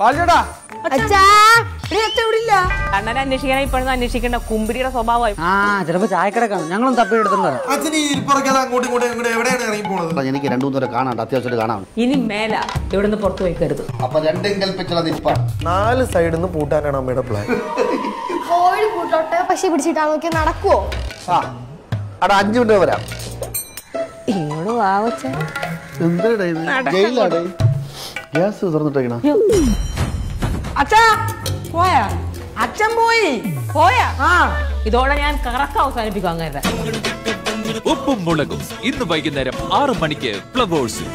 പാൽചേട്ടാ അച്ഛാ അണ്ണനെ അന്വേഷിക്കാനായി ഇപ്പോഴും അന്വേഷിക്കേണ്ട. കുമ്പിടിയുടെ സ്വഭാവമായി. ആ ചിലപ്പോ ചായക്കടക്കാണ്. ഞങ്ങളും തപ്പി എടുത്തോണ്ട് അച്ഛൻ ഈ ഇരിപ്പറക്കാതെ അങ്ങോട്ടും ഇങ്ങോട്ടും ഇങ്ങോട്ട് എവിടെയാണ് ഇറങ്ങി പോണത് എനിക്ക് രണ്ടു മൂന്നര കാണാണ്ട് അത്യാവശ്യമായിട്ട് കാണാം ഇനി മേല ഇവിടുന്ന് പുറത്തു പോയി കരുത്. അപ്പൊ രണ്ടും കൽപ്പിച്ചുള്ള നാല് സൈഡിൽ നിന്ന് പൂട്ടാനാണ് അമ്മയുടെ പ്ലാൻ കോഴി പൂട്ടോട്ടെ പശി പിടിച്ചിട്ടാ നോക്കി നടക്കുവോ? ആ അവിടെ അഞ്ചു മിനിറ്റ് വരാം. ഇങ്ങോട്ട് വാവച്ച എന്താടാ ഇത്? ജയിലാടേ ഗ്യാസ് തുറന്നിട്ടേക്കണ? അച്ഛാ പോയാ? അച്ഛൻ പോയി. പോയാ? ആ. ഇതോടെ ഞാൻ കറക്കം അവസാനിപ്പിക്കും അങ്ങനെ ഉപ്പും മുളകും ഇന്ന് വൈകുന്നേരം ആറ് മണിക്ക് ഫ്ലവേഴ്സിൽ.